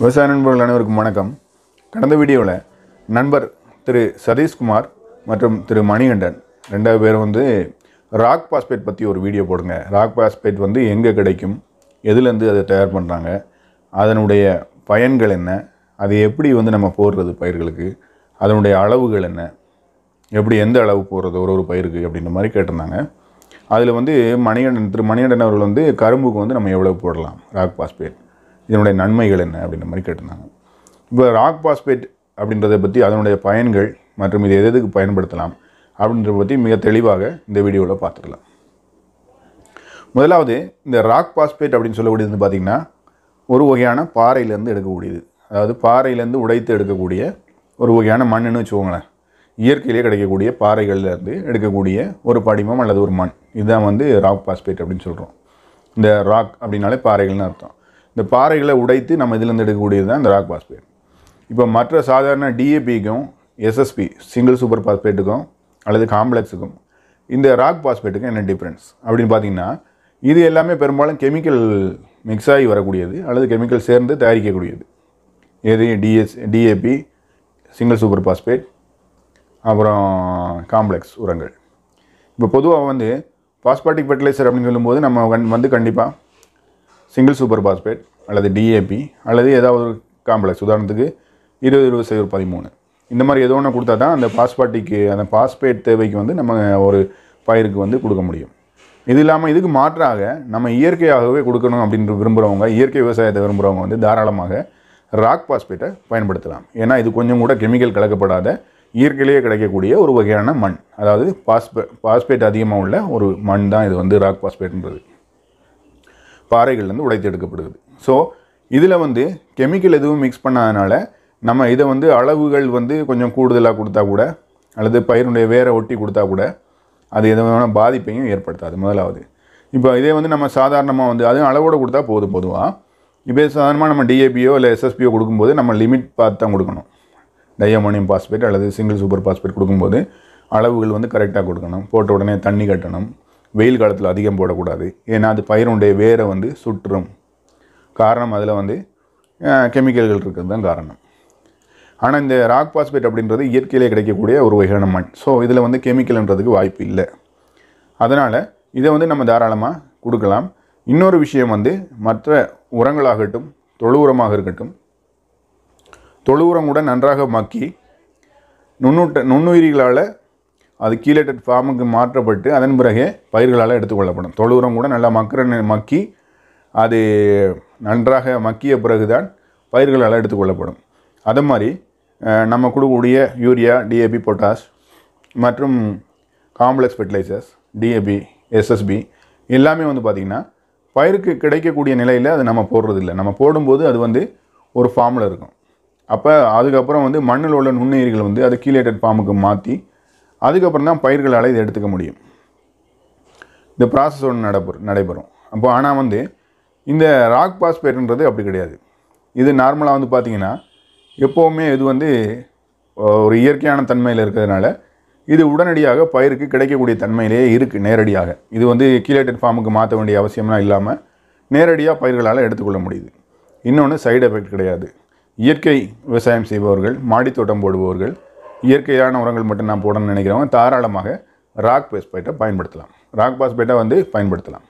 விவசாய நண்பர்கள் அனைவருக்கும் வணக்கம். கடந்த வீடியோவில் நண்பர் திரு சதீஷ்குமார் மற்றும் திரு மணிகண்டன் ரெண்டாவது பேர் வந்து ராக் பாஸ்பேட் பற்றி ஒரு வீடியோ போடுங்க. ராக் பாஸ்பேட் வந்து எங்கே கிடைக்கும்? எதுலேருந்து அதை தயார் பண்ணுறாங்க அதனுடைய பயன்கள் என்ன? அது எப்படி வந்து நம்ம போடுறது பயிர்களுக்கு? அதனுடைய அளவுகள் என்ன? எப்படி எந்த அளவு போடுறது? ஒரு ஒரு பயிருக்கு அப்படின்ற மாதிரி கேட்டிருந்தாங்க. அதில் வந்து மணிகண்டன் திரு மணிகண்டன் அவர்கள் வந்து கரும்புக்கு வந்து நம்ம எவ்வளோ போடலாம்? Rock phosphate. இதனுடைய நன்மைகள் என்ன அப்படின்ற மாதிரி கேட்டிருந்தாங்க. இப்போ ராக் பாஸ்பேட் அப்படின்றத பற்றி அதனுடைய பயன்கள் மற்றும் இது எது எதுக்கு பயன்படுத்தலாம் அப்படின்றத பற்றி மிக தெளிவாக இந்த வீடியோவில் பார்த்துக்கலாம். முதலாவது இந்த ராக் பாஸ்பேட் அப்படின்னு சொல்லக்கூடியது வந்து பார்த்திங்கன்னா ஒரு வகையான பாறையிலேருந்து எடுக்கக்கூடியது. அதாவது பாறையிலேருந்து உடைத்து எடுக்கக்கூடிய ஒரு வகையான மண்ணுன்னு வச்சுக்கோங்களேன். இயற்கையிலே கிடைக்கக்கூடிய பாறைகள்லேருந்து எடுக்கக்கூடிய ஒரு படிமம் அல்லது ஒரு மண். இதுதான் வந்து ராக் பாஸ்பேட் அப்படின்னு சொல்கிறோம் இந்த ராக் அப்படின்னாலே பாறைகள்னு அர்த்தம். இந்த பாறைகளை உடைத்து நம்ம இதிலேருந்து எடுக்கக்கூடியது தான் இந்த ராக் பாஸ்பேட் இப்போ மற்ற சாதாரண டிஏபிக்கும் எஸ்எஸ்பி சிங்கிள் சூப்பர் பாஸ்பேட்டுக்கும் அல்லது காம்ப்ளெக்ஸுக்கும் இந்த ராக் பாஸ்பேட்டுக்கும் என்ன டிஃப்ரென்ஸ் அப்படின்னு பார்த்தீங்கன்னா இது எல்லாமே பெரும்பாலும் கெமிக்கல் மிக்ஸ் ஆகி வரக்கூடியது அல்லது கெமிக்கல் சேர்ந்து தயாரிக்கக்கூடியது. எது? DS DAP single super phosphate அப்புறம் காம்ப்ளெக்ஸ் உரங்கள். இப்போ பொதுவாக வந்து பாஸ்பாட்டிக் ஃபெர்டிலைசர் அப்படின்னு சொல்லும்போது நம்ம கண் வந்து கண்டிப்பாக சிங்கிள் சூப்பர் பாஸ்பேட் அல்லது டிஏபி அல்லது ஏதாவது ஒரு காம்ப்ளெக்ஸ் உதாரணத்துக்கு இருபது இருபது சைவர் பதிமூணு. இந்த மாதிரி ஏதோ ஒன்று கொடுத்தா தான் அந்த பாஸ்பாட்டிக்கு அந்த பாஸ்பேட் தேவைக்கு வந்து நம்ம ஒரு பயிருக்கு வந்து கொடுக்க முடியும். இது இல்லாமல் இதுக்கு மாற்றாக நம்ம இயற்கையாகவே கொடுக்கணும் அப்படின்னு விரும்புகிறவங்க இயற்கை விவசாயத்தை விரும்புகிறவங்க வந்து தாராளமாக ராக் பாஸ்பேட்டை பயன்படுத்தலாம். ஏன்னா இது கொஞ்சம் கூட கெமிக்கல் கலக்கப்படாத இயற்கையிலேயே கிடைக்கக்கூடிய ஒரு வகையான மண். அதாவது பாஸ்பே பாஸ்பேட் அதிகமாக உள்ள ஒரு மண் தான் இது வந்து ராக் பாஸ்பேட்ன்றது பாறைகள்லேருந்து உடைத்து எடுக்கப்படுது ஸோ இதில் வந்து கெமிக்கல் எதுவும் மிக்ஸ் பண்ணாதனால நம்ம இதை வந்து அளவுகள் வந்து கொஞ்சம் கூடுதலாக கொடுத்தா கூட அல்லது பயிருடைய வேரை ஒட்டி கொடுத்தா கூட அது எதுவான பாதிப்பையும் ஏற்படுத்தாது முதலாவது. இப்போ இதே வந்து நம்ம சாதாரணமாக வந்து அதுவும் அளவோடு கொடுத்தா போதும் பொதுவாக இப்போ சாதாரணமாக நம்ம டிஏபியோ இல்லை எஸ்எஸ்பியோ கொடுக்கும்போது நம்ம லிமிட் பார்த்து தான் கொடுக்கணும். டயமோனியம் பாஸ்பேட் அல்லது சிங்கிள் சூப்பர் பாஸ்பேட் கொடுக்கும்போது அளவுகள் வந்து கரெக்டாக கொடுக்கணும். போட்ட உடனே தண்ணி கட்டணும். வெயில் காலத்தில் அதிகம் போடக்கூடாது. ஏன்னா அது பயிருடைய வேரை வந்து சுற்றும். காரணம் அதில் வந்து கெமிக்கல்கள் இருக்கிறது தான் காரணம். ஆனால் இந்த ராக் பாஸ்பேட் அப்படின்றது இயற்கையிலே கிடைக்கக்கூடிய ஒரு வகையான மண். ஸோ இதில் வந்து கெமிக்கல்ன்றதுக்கு வாய்ப்பு இல்லை. அதனால் இதை வந்து நம்ம தாராளமாக கொடுக்கலாம். இன்னொரு விஷயம் வந்து மற்ற உரங்களாகட்டும் தொழு உரமாக இருக்கட்டும் தொழு உரம் கூட நன்றாக மக்கி நுண்ணூட்ட நுண்ணுயிரிகளால் அது கீழேட்டட் ஃபார்முக்கு மாற்றப்பட்டு அதன் பிறகே பயிர்களால் எடுத்துக்கொள்ளப்படும். தொழு உரம் கூட நல்லா மக்கிற மக்கி அது நன்றாக மக்கிய பிறகுதான் பயிர்களால் எடுத்துக்கொள்ளப்படும் அது மாதிரி நம்ம கொடுக்கக்கூடிய யூரியா டிஏபி பொட்டாஷ் மற்றும் காம்ப்ளெக்ஸ் ஃபெர்டிலைசர்ஸ் டிஏபி எஸ்எஸ்பி எல்லாமே வந்து பார்த்திங்கன்னா பயிருக்கு கிடைக்கக்கூடிய நிலையில் அது நம்ம போடுறதில்ல. நம்ம போடும்போது அது வந்து ஒரு ஃபார்மில் இருக்கும். அப்போ அதுக்கப்புறம் வந்து மண்ணில் உள்ள நுண்ணுயிர்கள் வந்து அது கீழேட்டட் ஃபார்முக்கு மாற்றி அதுக்கப்புறம் தான் பயிர்களால் இதை எடுத்துக்க முடியும். இந்த ப்ராசஸ் ஒன்று நடைபெறும் நடைபெறும். அப்போ ஆனால் வந்து இந்த ராக் பாஸ்பேட்ன்றது அப்படி கிடையாது. இது நார்மலாக வந்து பார்த்தீங்கன்னா எப்போவுமே இது வந்து ஒரு இயற்கையான தன்மையில் இருக்கிறதுனால இது உடனடியாக பயிருக்கு கிடைக்கக்கூடிய தன்மையிலேயே இருக்குது நேரடியாக. இது வந்து கீழேட்டட் ஃபார்முக்கு மாற்ற வேண்டிய அவசியம்லாம் இல்லாமல் நேரடியாக பயிர்களால் எடுத்துக்கொள்ள முடியுது. இன்னொன்று சைடு எஃபெக்ட் கிடையாது. இயற்கை விவசாயம் செய்பவர்கள் மாடித்தோட்டம் போடுபவர்கள் இயற்கையான உரங்கள் மட்டும் நான் போடணும்னு நினைக்கிறவங்க தாராளமாக ராக் பாஸ்பேட்டை பயன்படுத்தலாம். ராக் பாஸ்பேட்டை வந்து பயன்படுத்தலாம்.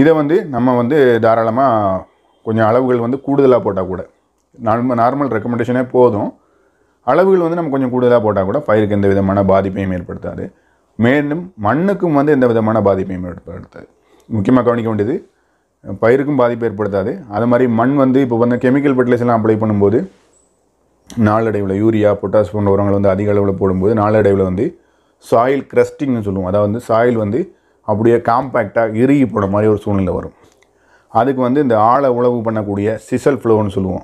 இதை வந்து நம்ம வந்து தாராளமாக கொஞ்சம் அளவுகள் வந்து கூடுதலாக போட்டால் கூட. நார்மல் நார்மல் ரெக்கமெண்டேஷனே போதும். அளவுகள் வந்து நம்ம கொஞ்சம் கூடுதலாக போட்டால் கூட பயிருக்கு எந்த விதமான பாதிப்பையும் ஏற்படுத்தாது. மேலும் மண்ணுக்கும் வந்து எந்த விதமான பாதிப்பையும் ஏற்படுத்தாது. முக்கியமாக கவனிக்க வேண்டியது பயிருக்கும் பாதிப்பு ஏற்படுத்தாது. அது மாதிரி மண் வந்து இப்போ வந்து கெமிக்கல் ஃபெர்டிலைசர்லாம் அப்ளை பண்ணும்போது நாளடைவில் யூரியா பொட்டாஸ் போன்ற உரங்கள் வந்து அதிக அளவில் போடும்போது நாளடைவில் வந்து சாயில் கிரஸ்டிங்னு சொல்லுவோம். அதாவது வந்து சாயில் வந்து அப்படியே காம்பேக்டாக இறுகி போட மாதிரி ஒரு சூழ்நிலை வரும். அதுக்கு வந்து இந்த ஆழ உழவு பண்ணக்கூடிய சிசல் ஃப்ளோன்னு சொல்லுவோம்.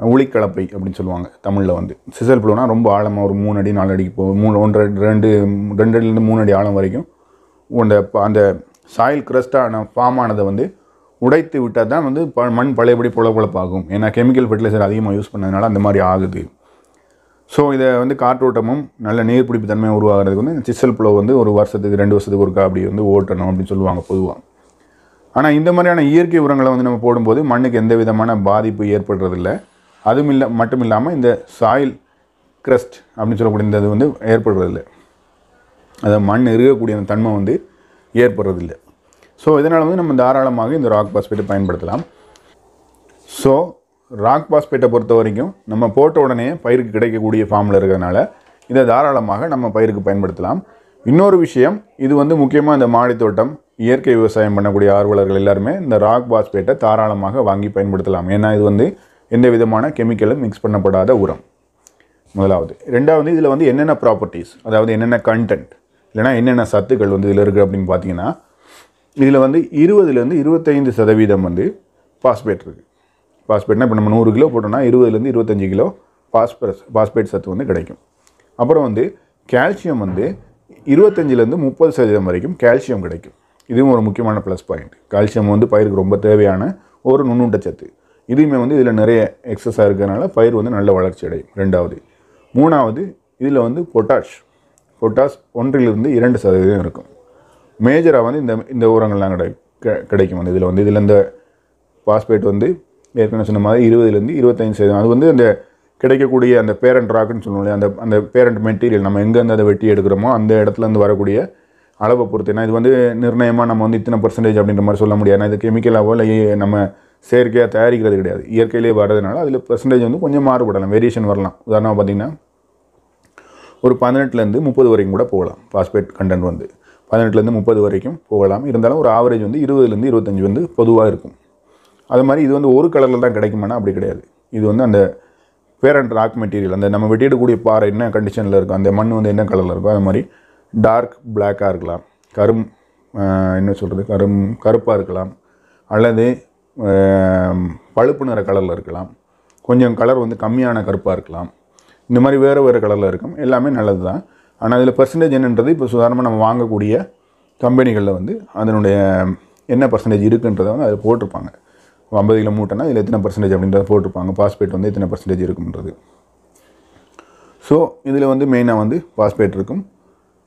உளிக்கலப்பை அப்படின்னு சொல்லுவாங்க தமிழில் வந்து. சிசல் ஃப்ளோனா ரொம்ப ஆழமாக ஒரு மூணு அடி நாலு அடிக்கு போகும். மூணு ஒன்றரை ரெண்டு ரெண்டு அடிலேருந்து மூணு அடி ஆழம் வரைக்கும் அந்த ப- அந்த சாயில் கிரஸ்டான ஃபார்ம் ஆனதை வந்து உடைத்து விட்டால் தான் வந்து ப- மண் பழையபடி புல ஏன்னா கெமிக்கல் ஃபெர்டிலைசர் அதிகமாக யூஸ் பண்ணதுனால அந்த மாதிரி ஆகுது. ஸோ இதை வந்து காற்றோட்டமும் நல்ல நீர்பிடிப்பு தன்மை உருவாகிறதுக்கு வந்து சிசல் ப்ளோ வந்து ஒரு வருஷத்துக்கு ரெண்டு வருஷத்துக்கு ஒருக்கா அப்படி வந்து ஓட்டணும் அப்படின்னு சொல்லுவாங்க பொதுவாக ஆனால் இந்த மாதிரியான இயற்கை உரங்களை வந்து நம்ம போடும்போது மண்ணுக்கு எந்த விதமான பாதிப்பு ஏற்படுறதில்ல. அதுவும் இல்லை மட்டும் இல்லாமல் இந்த சாயில் கிரஸ்ட் அப்படின்னு சொல்லக்கூடிய இந்த இது வந்து ஏற்படுறதில்லை. அதை மண் இருக்கக்கூடிய அந்த தன்மை வந்து ஏற்படுறதில்லை. ஸோ இதனால் வந்து நம்ம தாராளமாக இந்த ராக் பாஸ்பேட்டை பயன்படுத்தலாம். ஸோ ராக் பாஸ்பேட்டை பொறுத்த வரைக்கும் நம்ம போட்ட உடனே பயிருக்கு கிடைக்கக்கூடிய ஃபார்மில் இருக்கிறதுனால இதை தாராளமாக நம்ம பயிருக்கு பயன்படுத்தலாம். இன்னொரு விஷயம் இது வந்து முக்கியமாக இந்த மாடித்தோட்டம் இயற்கை விவசாயம் பண்ணக்கூடிய ஆர்வலர்கள் எல்லாருமே இந்த ராக் பாஸ்பேட்டை தாராளமாக வாங்கி பயன்படுத்தலாம். ஏன்னா இது வந்து எந்த விதமான கெமிக்கலும் மிக்ஸ் பண்ணப்படாத உரம். முதலாவது. ரெண்டாவது இதில் வந்து என்னென்ன ப்ராப்பர்ட்டிஸ் அதாவது என்னென்ன கண்டென்ட் இல்லைனா என்னென்ன சத்துக்கள் வந்து இதில் இருக்குது அப்படின்னு பார்த்தீங்கன்னா இதில் வந்து இருபதுலேருந்து இருபத்தைந்து சதவீதம் வந்து பாஸ்பேட் இருக்குது பாஸ்பேட்னா இப்போ நம்ம நூறு கிலோ போட்டோம்னா இருபதுலேருந்து இருபத்தஞ்சி கிலோ பாஸ்பரஸ் பாஸ்பேட் சத்து வந்து கிடைக்கும். அப்புறம் வந்து கால்சியம் வந்து இருபத்தஞ்சிலேருந்து முப்பது சதவீதம் வரைக்கும் கால்சியம் கிடைக்கும். இதுவும் ஒரு முக்கியமான ப்ளஸ் பாயிண்ட் கால்சியம் வந்து பயிருக்கு ரொம்ப தேவையான ஒரு நுண்ணூட்டச்சத்து இதுவுமே வந்து இதில் நிறைய எக்ஸஸாக இருக்கிறதுனால பயிர் வந்து நல்ல வளர்ச்சி அடையும். ரெண்டாவது. மூணாவது இதில் வந்து பொட்டாஷ் பொட்டாஷ் ஒன்றிலிருந்து இரண்டு சதவீதம் இருக்கும். மேஜராக வந்து இந்த இந்த உரங்கள்லாம் கிடை கிடைக்கும். வந்து இதில் வந்து இதில் இந்த பாஸ்பேட் வந்து ஏற்கனவே சொன்ன மாதிரி இருபதுலேருந்து இருபத்தஞ்சு சதவீதம். அது வந்து அந்த கிடைக்கக்கூடிய அந்த பேரண்ட் ராக்குன்னு சொல்லுவோம் இல்லையா? அந்த அந்த பேரண்ட் மெட்டீரியல் நம்ம எங்கேருந்து அதை வெட்டி எடுக்கிறோமோ அந்த இடத்துலேருந்து வரக்கூடிய அளவை பொறுத்து. ஏன்னா இது வந்து நிர்ணயமாக நம்ம வந்து இத்தனை பர்சன்டேஜ் அப்படின்ற மாதிரி சொல்ல முடியாது. ஏன்னா இது கெமிக்கலாகவோ இல்லை நம்ம செயற்கையாக தயாரிக்கிறது கிடையாது. இயற்கையிலே வர்றதுனால அதில் பர்சன்டேஜ் வந்து கொஞ்சம் மாறுபடலாம் வேரியேஷன் வரலாம். உதாரணமாக பார்த்தீங்கன்னா ஒரு பதினெட்டுலேருந்து முப்பது வரைக்கும் கூட போகலாம் பாஸ்பேட் கண்டென்ட் வந்து. பதினெட்டுலேருந்து முப்பது வரைக்கும் போகலாம். இருந்தாலும் ஒரு ஆவரேஜ் வந்து இருபதுலேருந்து இருபத்தஞ்சி வந்து பொதுவாக இருக்கும். அது மாதிரி இது வந்து ஒரு கலரில் தான் கிடைக்குமானா அப்படி கிடையாது. இது வந்து அந்த பேரண்ட் ராக் மெட்டீரியல் அந்த நம்ம வெட்டிடக்கூடிய பாறை என்ன கண்டிஷனில் இருக்கும் அந்த மண் வந்து என்ன கலரில் இருக்கோ அது மாதிரி டார்க் பிளாக்காக இருக்கலாம் கரும் என்ன சொல்கிறது கரும் கருப்பாக இருக்கலாம் அல்லது பழுப்பு நிற கலரில் இருக்கலாம் கொஞ்சம் கலர் வந்து கம்மியான கருப்பாக இருக்கலாம் இந்த மாதிரி வேறு வேறு கலரில் இருக்கும் எல்லாமே நல்லது தான் ஆனால் அதில் பர்சன்டேஜ் என்னன்றது இப்போ சுதாரணமாக நம்ம வாங்கக்கூடிய கம்பெனிகளில் வந்து அதனுடைய என்ன பர்சன்டேஜ் இருக்குன்றதை வந்து அதில் போட்டிருப்பாங்க. ஐம்பது கிலோ மூட்டைனா இதில் எத்தனை பர்சன்டேஜ் அப்படின்றத போட்டிருப்பாங்க. பாஸ்பேட் வந்து எத்தனை பர்சன்டேஜ் இருக்குன்றது ஸோ இதில் வந்து மெயினாக வந்து பாஸ்பேட் இருக்கும்.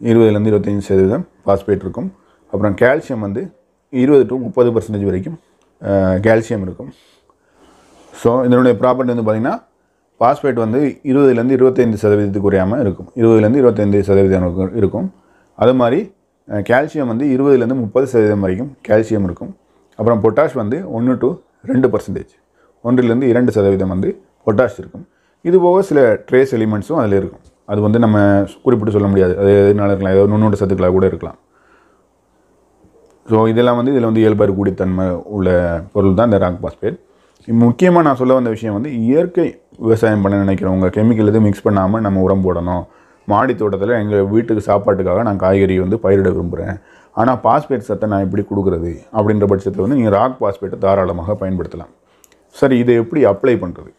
இருபதுலேருந்து இருபத்தஞ்சி சதவீதம் பாஸ்பேட் இருக்கும். அப்புறம் கால்சியம் வந்து இருபது டு முப்பது பர்சன்டேஜ் வரைக்கும் கால்சியம் இருக்கும். ஸோ இதனுடைய ப்ராப்பர்ட்டி வந்து பார்த்திங்கன்னா பாஸ்பேட் வந்து இருபதுலேருந்து இருபத்தைந்து சதவீதத்துக்கு குறையாமல் இருக்கும். இருபதுலேருந்து இருபத்தைந்து சதவீதம் இருக்கும்- இருக்கும். அது மாதிரி கால்சியம் வந்து இருபதுலேருந்து முப்பது சதவீதம் வரைக்கும் கால்சியம் இருக்கும். அப்புறம் பொட்டாஷ் வந்து ஒன்று டு ரெண்டு பர்சன்டேஜ் ஒன்றிலிருந்து இரண்டு சதவீதம் வந்து பொட்டாஷ் இருக்கும். இது போக சில ட்ரேஸ் எலிமெண்ட்ஸும் அதில் இருக்கும். அது வந்து நம்ம குறிப்பிட்டு சொல்ல முடியாது. அது எதனால இருக்கலாம். ஏதோ நுண்ணூட்ட சத்துக்களாக கூட இருக்கலாம். ஸோ இதெல்லாம் வந்து இதில் வந்து இயல்பாக இருக்கக்கூடிய தன்மை உள்ள பொருள் தான் இந்த ராக் பாஸ்பேட் முக்கியமாக நான் சொல்ல வந்த விஷயம் வந்து இயற்கை விவசாயம் பண்ண நினைக்கிறவங்க கெமிக்கல் எதுவும் மிக்ஸ் பண்ணாமல் நம்ம உரம் போடணும். மாடி தோட்டத்தில் எங்கள் வீட்டுக்கு சாப்பாட்டுக்காக நான் காய்கறி வந்து பயிரிட விரும்புகிறேன் ஆனால் பாஸ்பேட் சத்தை நான் எப்படி கொடுக்குறது அப்படின்ற பட்சத்தில் வந்து நீங்கள் ராக் பாஸ்பேட்டை தாராளமாக பயன்படுத்தலாம். சரி இதை எப்படி அப்ளை பண்ணுறது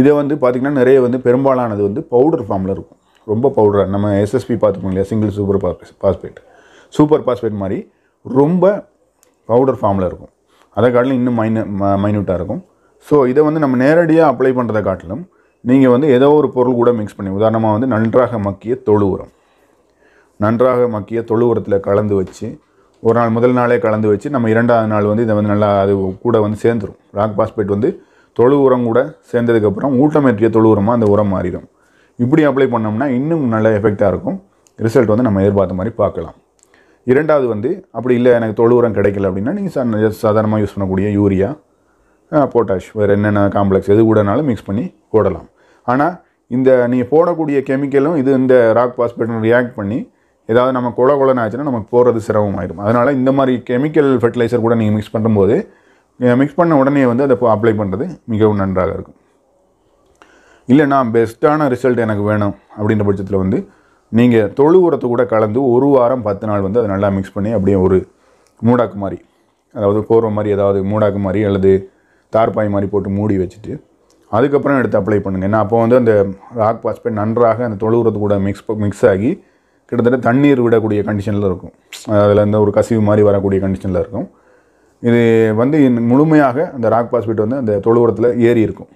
இதை வந்து பார்த்திங்கன்னா நிறைய வந்து பெரும்பாலானது வந்து பவுடர் ஃபார்மில் இருக்கும். ரொம்ப பவுடராக நம்ம எஸ்எஸ்பி பார்த்துப்போம் இல்லையா? Single super phosphate super phosphate மாதிரி ரொம்ப பவுடர் ஃபார்மில் இருக்கும். அதை காட்டிலும் இன்னும் மைன மைன்யூட்டாக இருக்கும். ஸோ இதை வந்து நம்ம நேரடியாக அப்ளை பண்ணுறதை காட்டிலும் நீங்கள் வந்து ஏதோ ஒரு பொருள் கூட மிக்ஸ் பண்ணி உதாரணமாக வந்து நன்றாக மக்கிய தொழு உரம். நன்றாக மக்கிய தொழு உரத்தில் கலந்து வச்சு ஒரு நாள் முதல் நாளே கலந்து வச்சு நம்ம இரண்டாவது நாள் வந்து இதை வந்து நல்லா அது கூட வந்து சேர்ந்துடும் ராக் பாஸ்பேட் வந்து தொழு உரம் கூட சேர்ந்ததுக்கப்புறம் ஊட்டமேற்றிய தொழு உரமாக அந்த உரம் மாறிடும். இப்படி அப்ளை பண்ணோம்னா இன்னும் நல்ல எஃபெக்டாக இருக்கும். ரிசல்ட் வந்து நம்ம எதிர்பார்த்த மாதிரி பார்க்கலாம். இரண்டாவது வந்து அப்படி இல்லை எனக்கு தொழு உரம் கிடைக்கல அப்படின்னா நீங்கள் சாதாரணமாக யூஸ் பண்ணக்கூடிய யூரியா பொட்டாஷ் வேறு என்னென்ன காம்ப்ளெக்ஸ் எது கூடனாலும் மிக்ஸ் பண்ணி போடலாம். ஆனால் இந்த நீங்கள் போடக்கூடிய கெமிக்கலும் இது இந்த ராக் பாஸ்பேட்டும் ரியாக்ட் பண்ணி ஏதாவது நம்ம கொல கொலன்னு ஆச்சுன்னா நமக்கு போகிறது சிரமமாயிடும் அதனால் இந்த மாதிரி கெமிக்கல் ஃபெர்டிலைசர் கூட நீங்கள் மிக்ஸ் பண்ணும்போது மிக்ஸ் பண்ண உடனே வந்து அதை அப்ளை பண்ணுறது மிகவும் நன்றாக இருக்கும். இல்லை நான் பெஸ்ட்டான ரிசல்ட் எனக்கு வேணும் அப்படின்ற பட்சத்தில் வந்து நீங்கள் தொழு உரத்தை கூட கலந்து ஒரு வாரம் பத்து நாள் வந்து அதை நல்லா மிக்ஸ் பண்ணி அப்படியே ஒரு மூடாக்கு மாதிரி அதாவது போர்வை மாதிரி ஏதாவது மூடாக்கு மாதிரி அல்லது தார்பாய் மாதிரி போட்டு மூடி வச்சுட்டு அதுக்கப்புறம் எடுத்து அப்ளை பண்ணுங்கள் ஏன்னா அப்போ வந்து அந்த ராக் பாஸ்பேட் நன்றாக அந்த தொழு உரத்து கூட மிக்ஸ் மிக்ஸ் ஆகி கிட்டத்தட்ட தண்ணீர் விடக்கூடிய கண்டிஷனில் இருக்கும். அதில் இந்த ஒரு கசிவு மாதிரி வரக்கூடிய கண்டிஷனில் இருக்கும். இது வந்து முழுமையாக அந்த ராக் பாஸ்பேட் வந்து அந்த தொழுவரத்தில் ஏறி இருக்கும்.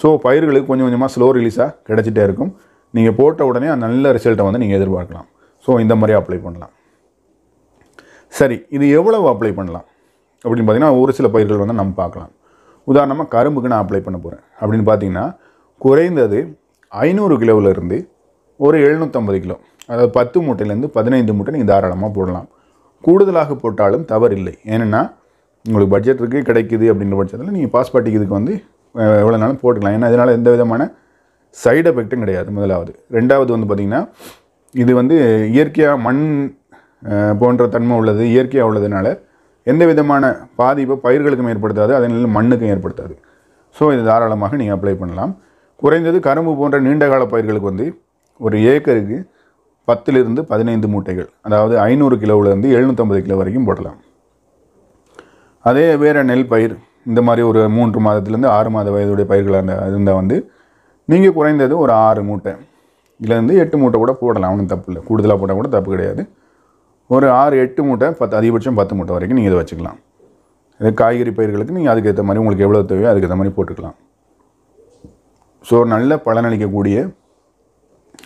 ஸோ பயிர்களுக்கு கொஞ்சம் கொஞ்சமாக ஸ்லோ ரிலீஸாக கிடச்சிட்டே இருக்கும். நீங்கள் போட்ட உடனே அந்த நல்ல ரிசல்ட்டை வந்து நீங்கள் எதிர்பார்க்கலாம். ஸோ இந்த மாதிரி அப்ளை பண்ணலாம். சரி இது எவ்வளவு அப்ளை பண்ணலாம்? அப்படின்னு பார்த்தீங்கன்னா ஒரு சில பயிர்கள் வந்து நம்ம பார்க்கலாம். உதாரணமாக கரும்புக்கு நான் அப்ளை பண்ண போகிறேன் அப்படின்னு பார்த்தீங்கன்னா குறைந்தது ஐநூறு கிலோவிலேருந்து ஒரு எழுநூற்றம்பது கிலோ. அதாவது பத்து மூட்டையிலேருந்து பதினைந்து மூட்டை நீங்கள் தாராளமாக போடலாம். கூடுதலாக போட்டாலும் தவறில்லை. ஏன்னா உங்களுக்கு பட்ஜெட் இருக்குது கிடைக்குது அப்படின்ற பட்சத்தில் நீங்கள் பாஸ்பாட்டிக்கு இதுக்கு வந்து எவ்வளோ நாளும் போட்டுக்கலாம். ஏன்னா இதனால் எந்த விதமான சைடு எஃபெக்ட்டும் கிடையாது முதலாவது. ரெண்டாவது வந்து பார்த்திங்கன்னா இது வந்து இயற்கையாக மண் போன்ற தன்மை உள்ளது இயற்கையாக உள்ளதுனால எந்த விதமான பாதிப்பை பயிர்களுக்கும் ஏற்படுத்தாது அதே நிலையில் மண்ணுக்கும் ஏற்படுத்தாது. ஸோ இது தாராளமாக நீங்கள் அப்ளை பண்ணலாம். குறைந்தது கரும்பு போன்ற நீண்டகால பயிர்களுக்கு வந்து ஒரு ஏக்கருக்கு பத்திலிருந்து பதினைந்து மூட்டைகள் அதாவது ஐநூறு கிலோவிலேருந்து எழுநூற்றம்பது கிலோ வரைக்கும் போடலாம். அதே வேறு நெல் பயிர் இந்த மாதிரி ஒரு மூன்று மாதத்துலேருந்து ஆறு மாத வயதுடைய பயிர்களாக இருந்தால் வந்து நீங்கள் குறைந்தது ஒரு ஆறு மூட்டை இதுலேருந்து எட்டு மூட்டை கூட போடலாம் ஒன்றும் தப்பு இல்லை. கூடுதலாக போட்டால் கூட தப்பு கிடையாது. ஒரு ஆறு எட்டு மூட்டை பத்து அதிகபட்சம் பத்து மூட்டை வரைக்கும் நீங்கள் இதை வச்சுக்கலாம். இது காய்கறி பயிர்களுக்கு நீங்கள் அதுக்கேற்ற மாதிரி உங்களுக்கு எவ்வளோ தேவையோ அதுக்கேற்ற மாதிரி போட்டுக்கலாம். ஸோ நல்ல பலனளிக்கக்கூடிய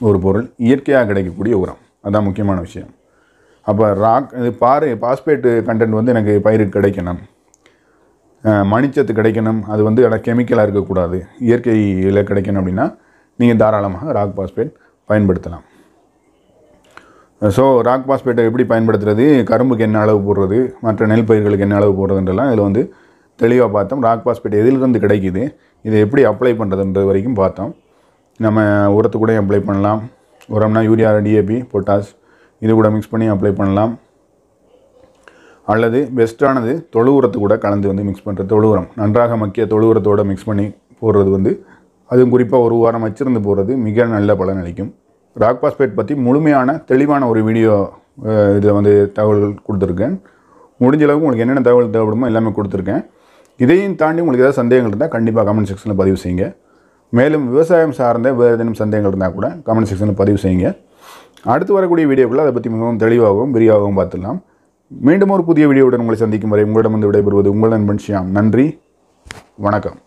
ஒரு பொருள் இயற்கையாக கிடைக்கக்கூடிய உரம். அதுதான் முக்கியமான விஷயம். அப்போ ராக் இது பாரு பாஸ்பேட்டு கண்டென்ட் வந்து எனக்கு பயிருக்கு கிடைக்கணும். மணிச்சத்து கிடைக்கணும். அது வந்து ஆனால் கெமிக்கலாக இருக்கக்கூடாது. இயற்கையில் கிடைக்கணும் அப்படின்னா நீங்கள் தாராளமாக ராக் பாஸ்பேட் பயன்படுத்தலாம். ஸோ ராக் பாஸ்பேட்டை எப்படி பயன்படுத்துறது? கரும்புக்கு என்ன அளவு போடுறது? மற்ற நெல் பயிர்களுக்கு என்ன அளவு போடுறதுன்றலாம் இதில் வந்து தெளிவாக பார்த்தோம். ராக் பாஸ்பேட் எதிலிருந்து கிடைக்குது? இதை எப்படி அப்ளை பண்ணுறதுன்ற வரைக்கும் பார்த்தோம். நம்ம உரத்து கூட அப்ளை பண்ணலாம். உரம்னா யூரியா டிஏபி பொட்டாஸ் இது கூட மிக்ஸ் பண்ணி அப்ளை பண்ணலாம். அல்லது பெஸ்ட்டானது தொழு உரத்து கூட கலந்து வந்து மிக்ஸ் பண்ணுற தொழு உரம். நன்றாக மக்கிய தொழு உரத்தோட மிக்ஸ் பண்ணி போடுறது வந்து அதுவும் குறிப்பாக ஒரு வாரம் வச்சிருந்து போகிறது மிக நல்ல பலன் அளிக்கும். ராக் பாஸ்பேட் பற்றி முழுமையான தெளிவான ஒரு வீடியோ இதில் வந்து தகவல்கள் கொடுத்துருக்கேன். முடிஞ்ச அளவுக்கு உங்களுக்கு என்னென்ன தகவல் தேவைப்படுமோ எல்லாமே கொடுத்துருக்கேன். இதையும் தாண்டி உங்களுக்கு ஏதாவது சந்தேகங்கள் இருந்தால் கண்டிப்பாக கமெண்ட் செக்ஷனில் பதிவு செய்யுங்க. மேலும் விவசாயம் சார்ந்த வேறு ஏதேனும் சந்தேகங்கள் இருந்தால் கூட கமெண்ட் செக்ஷனில் பதிவு செய்யுங்க. அடுத்து வரக்கூடிய வீடியோக்குள்ள அதை பற்றி மிகவும் தெளிவாகவும் விரிவாகவும் பார்த்துடலாம். மீண்டும் ஒரு புதிய வீடியோவுடன் உங்களை சந்திக்கும் வரை உங்களிடம் வந்து விடைபெறுவது உங்கள் நண்பன் ஷியாம். நன்றி. வணக்கம்.